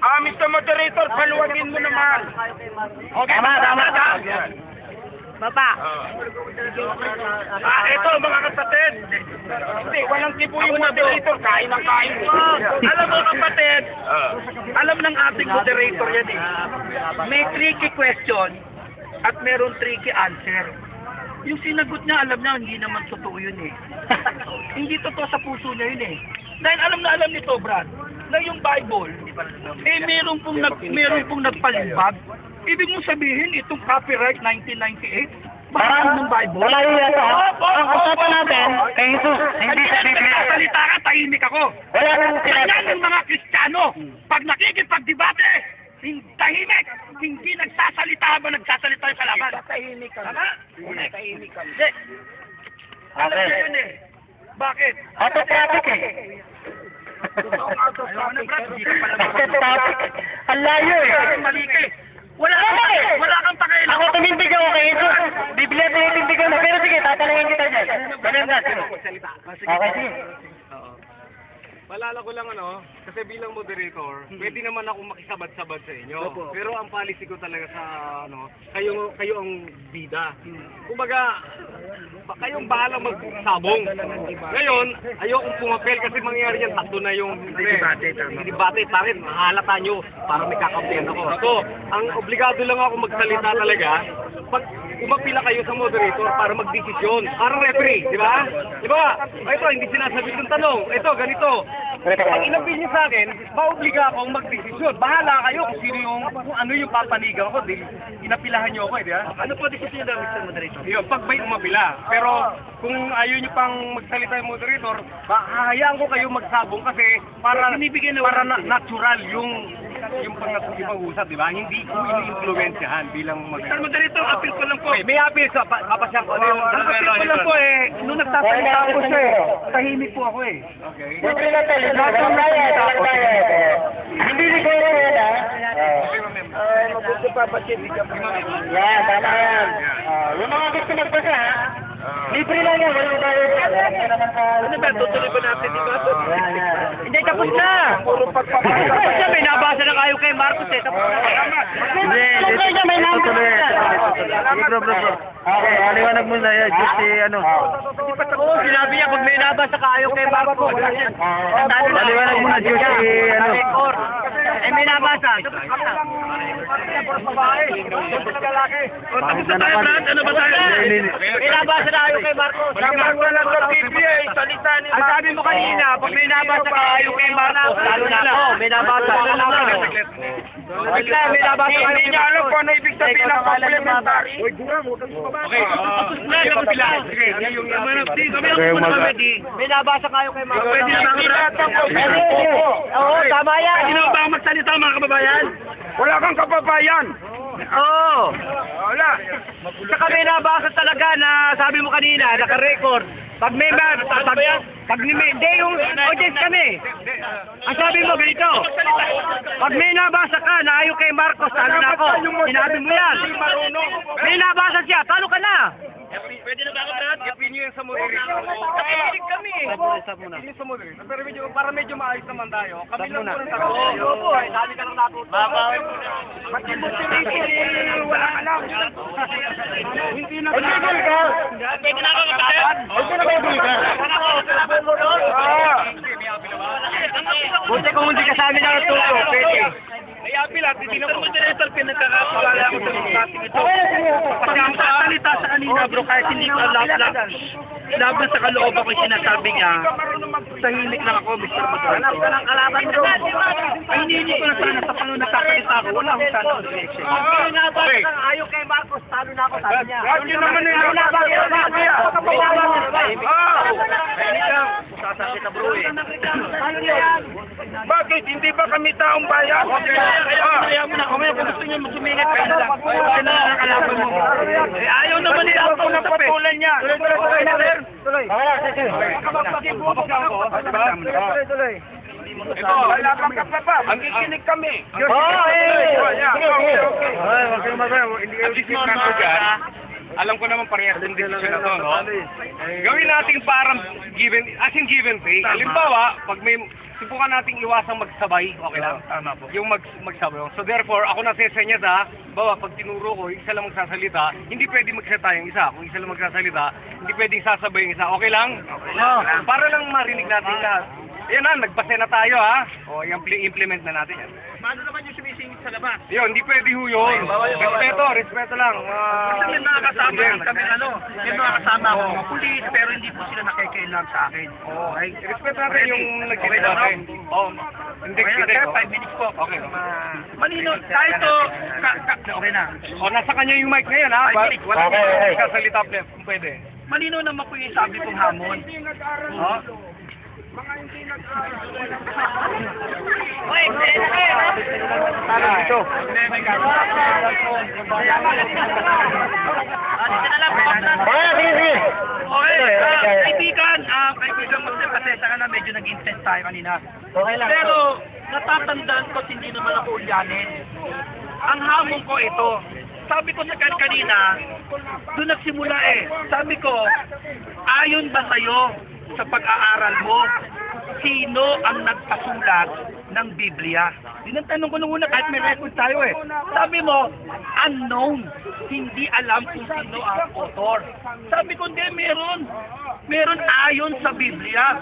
S2: Ah, Mr. Moderator, paluwagin mo naman. Okay,
S1: Tama, tama. Baba.
S2: Ah, ito mga kapatid. Hindi, walang tipo yung moderator. Kain ng kain. alam mo kapatid, alam ng ating moderator yan eh. May tricky question at meron tricky answer. Yung sinagot niya, alam niya, hindi naman totoo yun eh. hindi totoo sa puso niya yun eh. Dahil alam na alam nito, Brad, na yung Bible, eh meron pong, nag, meron pong nagpalimbag. Ibig mo sabihin, itong copyright 1998, bahagi ng Bible.
S1: Wala yun yata. Ang usapan natin, kay Jesus, hindi sa Biblia.
S2: Nagsasalita ka, tahimik ako.
S1: Wala nang
S2: Kaya
S1: sinabi.
S2: ng mga Kristiyano, pag nakikipagdebate, tahimik, hindi nagsasalita habang nagsasalita yung kalaban. Tahimik ka. Tama? Tahimik ka. Hindi. Alam
S1: Okay.
S2: niya yun eh. Bakit?
S1: Auto traffic eh.
S2: Na,
S1: traffic. Ang layo eh.
S2: Mali ka eh. Wala kang, wala kang pakialam.
S1: Ako tumindig ako kay Jesus. Biblia tumindig ako na. Pero sige, tatalangin kita dyan. Maganda. Okay, sige.
S3: Malala ko lang ano, kasi bilang moderator, pwede naman ako makisabad-sabad sa inyo. Pero ang policy ko talaga sa ano, kayo kayo ang bida. Kumbaga, pa- kayong bahala magsabong. Ngayon, ayokong pumapel kasi mangyayari yan, tatlo na yung
S2: Debate,
S3: debate, bakit? Mahalata nyo para may kakampihan ako. So, ang obligado lang ako magsalita talaga pag umapila kayo sa moderator para magdesisyon. Para referee, di ba? Di ba? Ito, hindi sinasabi yung tanong. Ito, ganito. Pag inapil niyo sa akin, maobliga akong magdesisyon. Bahala kayo kung sino yung, kung ano yung papanigan ko. Di, inapilahan niyo ako eh, di ba? Ano po desisyon ng Mr. Moderator? Yun, pag may umapila. Pero kung ayaw niyo pang magsalita yung moderator, hahayaan ko kayo magsabong kasi para, para na, natural yung yung pang usap, di ba? Hindi ko ini-influensyahan bilang moderator. Mr. Moderator, appeal ko lang po. may appeal sa pa, papasya ko. Ano yung
S2: Ang appeal ko lang po eh, nung nagsasalita ako siya eh, tahimik po ako eh.
S3: Okay.
S1: Hindi ni Kuya yan, ha?
S2: Ay, mabuti pa pa siya, hindi ka pa.
S1: Yan, tama yan. Yung mga gusto magbasa, ha? Libre lang yan, walang bayad.
S2: Ano ba, tutuloy ba natin di ba?
S1: Yan, yan.
S2: Hindi, tapos na! Puro pagpapakita. Tapos na, may nabasa na kayo kay Marcos eh. Tapos na.
S1: Hindi, Tutuloy, tutuloy. Bro, bro, bro. Okay, aliwanag mo na yan. Just si, ano.
S2: Oo, sinabi niya, pag may nabasa kayo kay Marcos.
S1: Aliwanag mo na, just si, ano.
S2: Eh, may nabasa.
S1: Tapos na Brad. Ano ba tayo?
S2: May nabasa na kayo kay Marcos. Nabasa lang sa PBA, salita ni Ang sabi mo kanina, pag may nabasa kayo kay Marcos, lalo na ako, may nabasa. Bigla, may nabasa kayo Hindi niya alam kung ano ibig sabihin ng complementary.
S3: Okay, na
S2: May nabasa kayo kay Marcos.
S3: Pwede na ba
S2: Oo, tama yan.
S3: Sino ba ang magsalita mga kababayan? Wala kang kababayan.
S2: Oo.
S3: Wala.
S2: Saka may nabasa talaga na sabi mo kanina, naka-record. Pag may ma, pag, pag, pag may, hindi yung audience kami. Ang sabi mo ganito, pag may nabasa ka na ayaw kay Marcos, talo na ako. Sinabi mo yan. May nabasa siya, talo ka na.
S3: Pwede na ba ako, Brad? Ipin nyo yan sa moderator.
S2: Nakikinig kami.
S3: Nyo sa moderator. Pero medyo, para medyo maayos naman tayo. Kami lang po ng tatlo.
S2: Oo, eh, dami ka lang natuto.
S3: Pati motivation, eh, wala ka lang. Hindi na
S1: Ay, bibol ka.
S2: Pwede na ako magkakat?
S1: Ay, pinabibol ka.
S2: Buti kung hindi ka sa amin natuto, pwede.
S3: Ay, apil at hindi na po. Moderator, pinagkakawala ako sa mga ito.
S2: Pag ang sasalita sa kanina bro, kahit hindi ko lab, laban sa kalooban ko sinasabi niya, tahimik lang ako, Mr. Moderator. Alam ka ng kalaban bro. Ay, hindi ko na sana sa panunod nagsasalita ako, wala akong sana objection.
S3: Okay.
S2: Ayaw kay Marcos, talo na ako, sabi niya.
S3: Brad, yun naman
S2: na.
S3: Ah!
S2: Eh. Ano yan?
S3: Bakit? Hindi ba kami taong bayan? Ah!
S2: Kaya mo na, kumaya kung gusto niyo sumingit kayo na lang. Kasi na kalaban mo. Eh, ayaw naman nila ako na patulan niya.
S3: Tuloy, tuloy, tuloy, tuloy.
S1: Sige.
S3: Ito, kami.
S1: Oo, eh. Sige,
S3: okay,
S1: sige.
S3: okay.
S1: Ay, wag kang mag- Hindi kayo
S3: At least mga dyan, alam ko naman parehas yung decision na to, no? Gawin natin parang given, as in given take. Halimbawa, pag may, subukan nating iwasang magsabay, okay lang?
S2: Tama po.
S3: Yung mag, magsabay. So therefore, ako nasesenyas ha, bawa pag tinuro ko, isa lang magsasalita, hindi pwede magsalita yung isa. Kung isa lang magsasalita, hindi pwedeng sasabay yung isa. Okay lang?
S1: Oo.
S3: Para lang marinig natin lahat. Yan na, nagpase na tayo ha. O, i- implement na natin yan.
S2: Paano naman yung sa labas?
S3: Yun, hindi pwede ho yun. Respeto, respeto lang. Ah,
S2: Kasi may mga kasama
S3: hindi.
S2: kami ano, may mga kasama ako mga pulis, pero hindi po sila nakikailan sa akin.
S3: Oo, ay, respeto natin yung nagsisabi. Oo, hindi,
S2: Okay,
S3: hindi.
S2: okay,
S3: oh.
S2: five minutes po.
S3: Okay.
S2: Malino, kahit to, ka, ka, okay na.
S3: O, nasa kanya yung mic ngayon ha.
S2: Five minutes, wala
S1: Okay, okay.
S3: Kasalita pwede.
S2: Malino naman po yung sabi kong hamon. Oh. Oy, pwede na kayo.
S3: Tara, ito.
S1: Okay, sige, sige.
S2: Okay,
S1: Okay,
S2: ah, kaibigan, ah, kaibigan mo kasi ka na medyo nag-intense tayo kanina.
S1: Okay lang.
S2: Pero natatandaan ko hindi naman ako ulyanin. Ang hamon ko ito. Sabi ko sa kan kanina, doon nagsimula eh. Sabi ko, ayon ba sa'yo sa pag-aaral mo, sino ang nagpasulat ng Biblia? Yun ang tanong ko nung una, kahit may record tayo eh. Sabi mo, unknown. Hindi alam kung sino ang author. Sabi ko, hindi, meron. Meron ayon sa Biblia.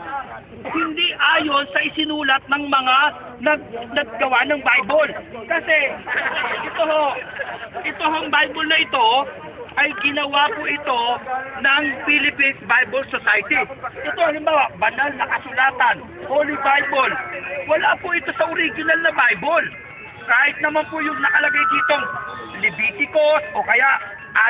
S2: Hindi ayon sa isinulat ng mga nag, naggawa ng Bible. Kasi, ito ho, ito hong Bible na ito, ay ginawa po ito ng Philippines Bible Society. Ito halimbawa, banal na kasulatan, Holy Bible. Wala po ito sa original na Bible. Kahit naman po yung nakalagay ditong Leviticus o kaya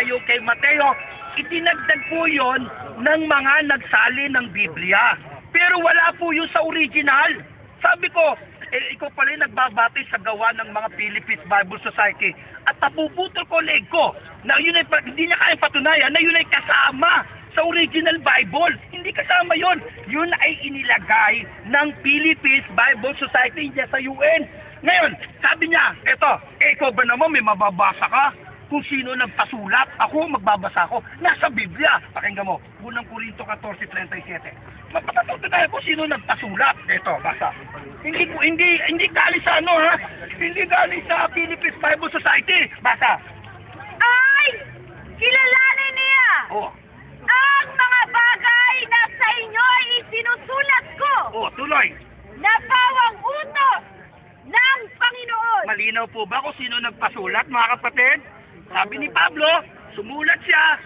S2: ayo kay Mateo, itinagdag po yon ng mga nagsali ng Biblia. Pero wala po yun sa original. Sabi ko, eh, ikaw pala yung nagbabati sa gawa ng mga Philippines Bible Society. At napuputol ko leg ko na yun ay, hindi niya kaya patunayan na yun ay kasama sa original Bible. Hindi kasama yon. Yun ay inilagay ng Philippines Bible Society niya sa UN. Ngayon, sabi niya, eto, eh, ikaw ba naman may mababasa ka? Kung sino nagpasulat, ako magbabasa ako. Nasa Biblia. Pakinggan mo, unang Korinto 14:37. Mapatatuto tayo kung sino nagpasulat. Ito, basa. Hindi po, hindi, hindi galing sa ano ha? Hindi galing sa Philippines Bible Society. Basa.
S5: Ay! Kilalanin niya!
S2: Oh,
S5: Ang mga bagay na sa inyo ay isinusulat ko
S2: oh, tuloy.
S5: na pawang utos ng Panginoon.
S2: Malinaw po ba kung sino nagpasulat, mga kapatid? Sabi ni Pablo, sumulat siya.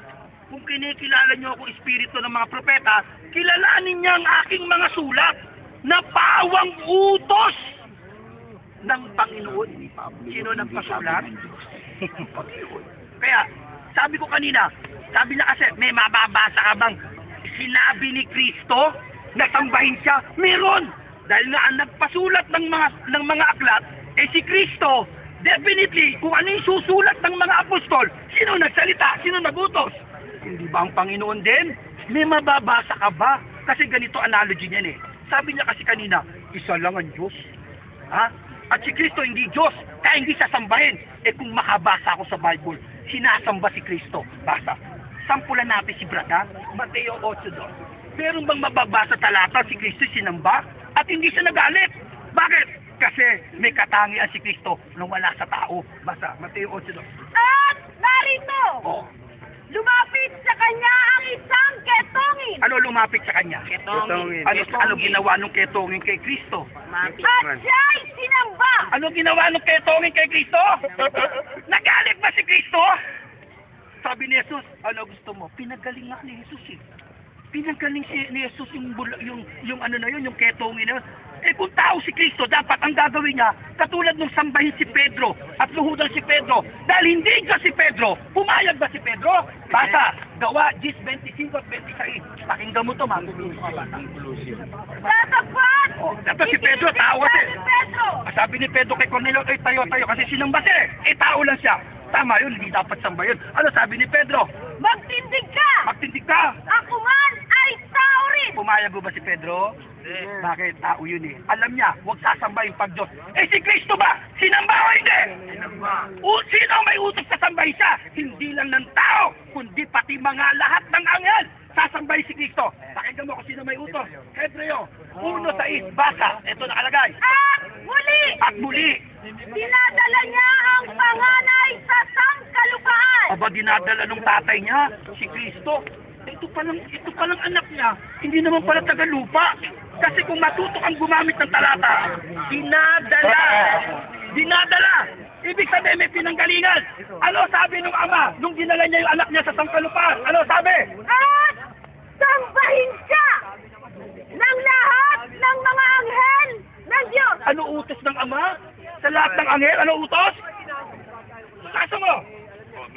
S2: Kung kinikilala niyo ako espiritu ng mga propeta, kilalanin niya ang aking mga sulat na pawang utos ng Panginoon. Sino nagpasulat? Panginoon. Kaya, sabi ko kanina, sabi niya kasi, may mababasa ka bang sinabi ni Kristo na sambahin siya? Meron! Dahil nga ang nagpasulat ng mga ng mga aklat eh si Kristo. Definitely, kung ano yung susulat ng mga apostol, sino nagsalita, sino nagutos? Hindi ba ang Panginoon din? May mababasa ka ba? Kasi ganito analogy niyan eh. Sabi niya kasi kanina, isa lang ang Diyos. Ha? At si Kristo hindi Diyos, kaya hindi sasambahin. Eh kung makabasa ako sa Bible, sinasamba si Kristo. Basa. Sampulan natin si Brada, Mateo 8.2. Meron bang mababasa talata si Kristo sinamba? At hindi siya nagalit. Bakit? Kasi may katangian si Kristo na wala sa tao. Basa, Mateo 8.2.
S5: At narito,
S2: Oh.
S5: Lumapit sa kanya ang isang ketongin.
S2: Ano lumapit sa kanya?
S3: Ketongin.
S2: Ano, ano ginawa nung ketongin kay Kristo?
S5: At siya'y sinamba.
S2: Ano ginawa nung ketongin kay Kristo? Nagalit ba si Kristo? Sabi ni Jesus, ano gusto mo? Pinagaling nga ni Jesus eh. Pinagaling si ni Jesus yung, yung, yung ano na yun, yung ketongin na yun. Eh kung tao si Kristo, dapat ang gagawin niya, katulad nung sambahin si Pedro at luhudan si Pedro. Dahil hindi ka si Pedro, pumayag ba si Pedro? Basta, gawa 10, 25 at 26. Pakinggan mo to, ba?
S5: Tatapat.
S2: Oh, dapat si Pedro, tao kasi.
S5: Si Pedro.
S2: Sabi ni Pedro kay Cornelio, ay tayo, tayo, kasi sinamba siya eh. Eh, tao lang siya. Tama yun, hindi dapat samba yun. Ano sabi ni Pedro?
S5: Magtindig ka.
S2: Magtindig ka.
S5: Ako man ay tao rin.
S2: Pumayag ba si Pedro? Bakit? Tao yun eh. Alam niya, huwag sasambahin pag Diyos. Eh si Kristo ba? Sinamba o hindi? O sino may utos sa sambahin siya? Hindi lang ng tao, kundi pati mga lahat ng anghel. Sasambahin si Kristo. Pakinggan mo kung sino may utos. Hebreo, uno sa is, basa. Ito nakalagay.
S5: At muli,
S2: At muli,
S5: dinadala niya ang panganay sangkalupaan.
S2: Aba, dinadala ng tatay niya, si Kristo. Ito palang, ito palang anak niya, hindi naman pala taga lupa. Kasi kung matuto kang gumamit ng talata, dinadala. Dinadala. Ibig sabihin may pinanggalingan. Ano sabi ng ama nung dinala niya yung anak niya sa sangkalupaan? Ano sabi?
S5: At sambahin siya ng lahat ng mga anghel ng Diyos.
S2: Ano utos ng ama? Sa lahat ng anghel, ano utos? Kaso mo?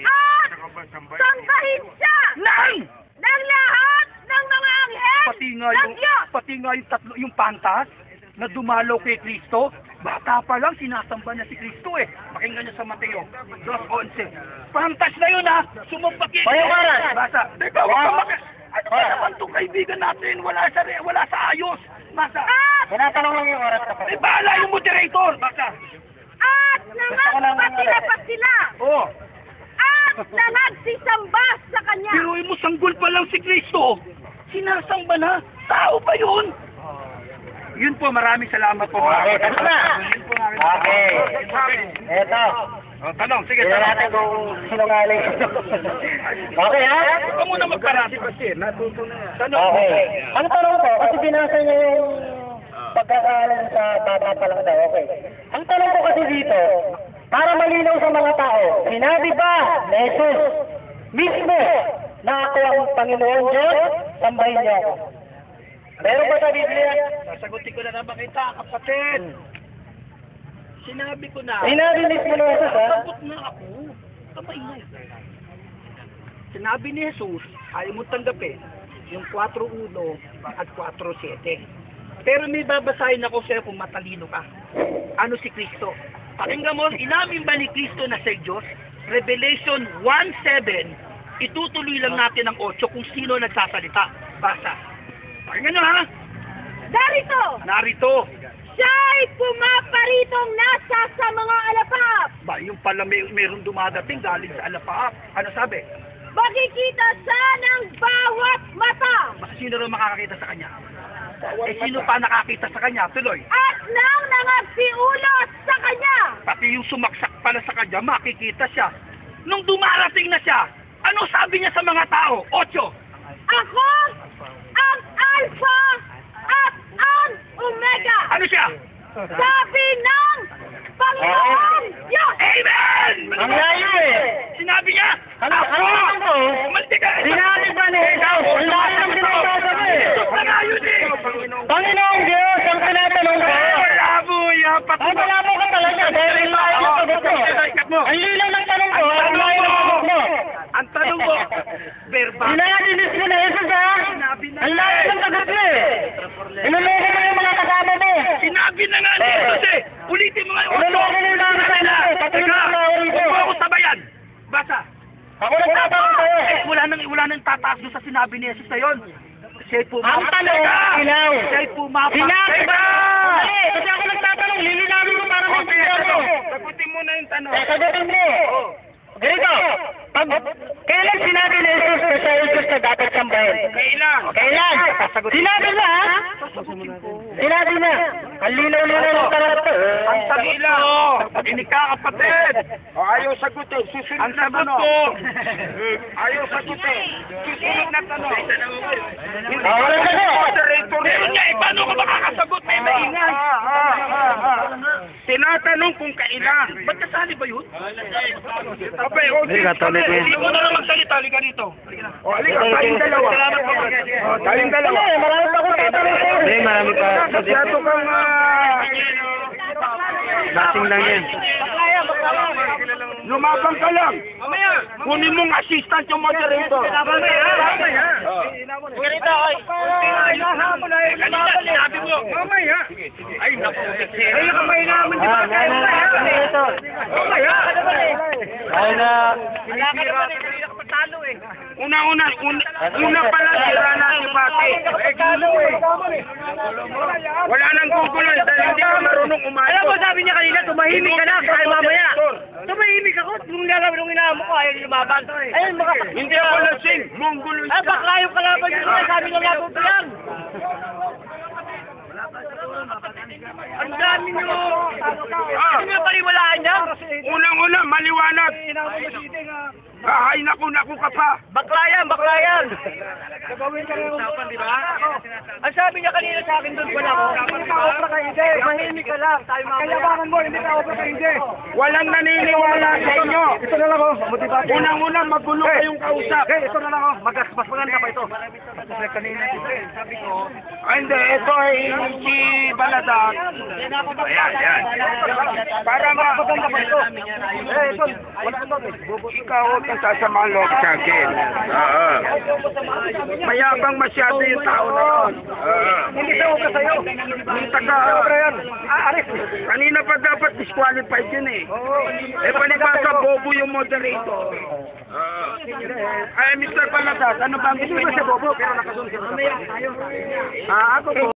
S5: At sambahin siya
S2: Nang!
S5: ng lahat ng mga anghel
S2: pati nga
S5: ng
S2: yung
S5: Diyos.
S2: pati nga yung tatlo yung pantas na dumalaw kay Kristo, bata pa lang sinasamba niya si Kristo eh. Pakinggan niyo sa Mateo 2.11. Pantas na yun ha, sumamba kay
S1: Payo ka rin.
S2: Basa, teka, wag ka maka... Ano ba naman itong kaibigan natin? Wala sa, wala sa ayos. Basa,
S5: At,
S1: Tinatanong lang yung oras na
S2: eh bahala yung moderator. Basa,
S5: at nangagpatilapat sila.
S2: oh,
S5: At nangagsisamba sa kanya.
S2: pero mo sanggol pa lang si Kristo. Sinasamba na, tao pa yun. Yun po, maraming salamat po.
S1: Okay, tapos na. Okay. Eto.
S2: Oh, tanong, sige, tanong.
S1: natin kung sinungaling. okay, ha?
S2: Huwag ka muna magparati na. Tanong.
S1: Okay. Ang tanong ko, kasi binasa niya yung pagkakaalam sa bata pa lang daw. Okay. Ang tanong ko kasi dito, para malinaw sa mga tao, sinabi ba ni Jesus mismo na ako ang Panginoon Diyos, sambahin niyo ako. Meron ba sa Biblia?
S2: Sasagutin ko na naman kita, kapatid. Sinabi ko na.
S1: Sinabi mismo ng Jesus, ha?
S2: Sagot na ako. Kamay na. Sinabi ni Jesus, ayaw mo tanggapin yung 4.1 at 4.7. Pero may babasahin ako sa'yo kung matalino ka. Ano si Kristo? Pakinggan mo, inamin ba ni Kristo na sa Diyos? Revelation 1.7, itutuloy lang natin ang 8 kung sino nagsasalita. Basa. Pakinggan nyo ha?
S5: Narito,
S2: Narito.
S5: siya'y pumaparitong nasa sa mga alapap.
S2: Ba, yung pala may, mayroong dumadating galing sa alapaap. Ano sabi?
S5: Makikita sa ng bawat mata.
S2: Ba, Sino rin makakakita sa kanya? Eh, sino pa nakakita sa kanya? Tuloy.
S5: At nang nangagsiulos sa kanya.
S2: Pati yung sumaksak pala sa kanya, makikita siya. Nung dumarating na siya, ano sabi niya sa mga tao? Ocho.
S5: Ako ang Alpha at ang Omega.
S2: Ano siya?
S5: Sabi ng Panginoon Diyos.
S2: Amen!
S1: Ang layo eh.
S2: Sinabi niya,
S1: Ano,
S2: ako!
S1: ano?
S2: Umalti ka!
S1: Sinabi ba ni Jesus? Ang layo ng binabasa mo eh.
S2: Ito pa nga yun eh!
S1: Panginoong Diyos, ang tinatanong ko.
S2: Wala mo, yapat
S1: Ay, wala mo ka talaga dahil ang layo ng sagot mo. Ang linaw ng tanong ko, ang layo ng sagot.
S2: Ang tanong mo, verbal.
S1: Sinabi mismo na Jesus ha?
S2: Sinabi na
S1: Ang layo ng sagot mo eh. Inuloko mo yung mga kasama mo.
S2: Sinabi na nga ni Jesus eh! Ulitin mo nga yung!
S1: Inuloko mo yung mga kasama mo. Patuloy
S2: Teka,
S1: na ako rito.
S2: huwag mo ako sabayan! Basa!
S1: Ako nagtatanong sa'yo.
S2: Eh, wala nang, wala nang tataas doon sa sinabi ni Jesus na yun. Siya'y
S1: Ang
S2: pumapa.
S1: tanong, ilaw.
S2: Siya'y pumapa.
S1: Sinabi ba?
S2: Teka!
S1: Mali, kasi ako nagtatanong, lilinawin mo para maintindihan mo.
S6: Sagutin mo na yung tanong.
S1: Eh, sagutin mo. Ganito, pag, kailan sinabi ni Jesus na siya Diyos na dapat sambahin?
S6: Kailan?
S1: Kailan? Sinabi na, ha? Sinabi na. Ang linaw-linaw ng tanong to.
S2: Ang sagot ko, inika kapatid.
S6: O, ayaw sagutin. Susunod
S2: Ang
S6: na
S2: sagot
S6: tanong.
S2: ko,
S6: Ayaw sagutin. Susunod na tanong.
S1: Ah, wala na to.
S6: Moderator
S2: meron nga eh, paano ka makakasagot? May maingay.
S6: Ah, ah, ah, ah. Tinatanong kung kailan.
S2: Ba't kasali ba yun?
S6: Abay, o,
S7: Hindi, eh.
S2: Hindi mo na lang magsalita, halika dito.
S6: O, halika, tayong dalawa.
S2: Salamat po.
S6: O, tayong dalawa.
S1: Eh, marami pa akong tatanong sa'yo.
S7: Hindi, marami pa.
S6: Masyado kang, ah,
S7: Lasing lang yan.
S6: lumabang ka lang. Kunin mong assistant yung moderator.
S1: Ganito, oy.
S2: Kanina, sinabi mo.
S6: Mamaya.
S2: Ay, naku.
S6: Ay, kamay naman, di ba?
S1: Ah, na, na, ganito.
S6: Mamaya.
S1: Ay na.
S2: Wala ka naman eh, kanina ka patalo eh.
S6: Una-una, una, una pala sira na si Pati. Wala nang gugulo eh, dahil hindi ka marunong umayo.
S1: Alam mo, sabi niya kanina, tumahimik ka na, kaya mamaya. Tumahimik ako, nung lalawin nung inaamo ko, ayaw lumaban. Ayun, maka...
S6: Hindi ako lasing, monggulo
S1: Ah, baka ayaw kalaban yun na, sabi niya nga po yan. Ang dami niyo.
S6: Ah,
S1: Ano yung paniwalaan niya?
S6: unang-una, maliwanag. Kahay na ko na ko ka pa.
S1: Bakla yan, bakla yan. Ang sabi niya kanina sa akin doon wala ko. Hindi ka opera ka hindi. Mahimik ka lang. Kayabangan mo, hindi ka opera ka hindi.
S6: Walang naniniwala sa inyo.
S1: Ito na lang oh, motivation.
S6: Unang-una, magulo kayong kausap.
S1: Eh, ito na lang oh, magasmas maganda pa ito. Kanina
S6: Ay, hindi, ito ay si Baladat.
S1: Ayan, yan.
S6: Para ma...
S1: Maganda pa ito. Eh, ito. Wala ito.
S6: Ikaw kang sasama ang loob sa akin. Oo. Mayabang masyado yung tao na yun. Oo.
S1: Hindi sa opera sa'yo.
S6: Yung taga...
S1: Ah, aris.
S6: Kanina pa dapat disqualified yun eh. Eh, palibasa bobo yung moderator. Oo. Ay, Mr. Baladat, ano ba ang gusto niyo?
S1: Bobo, pero nakasunod ka.
S6: Ah, ako po.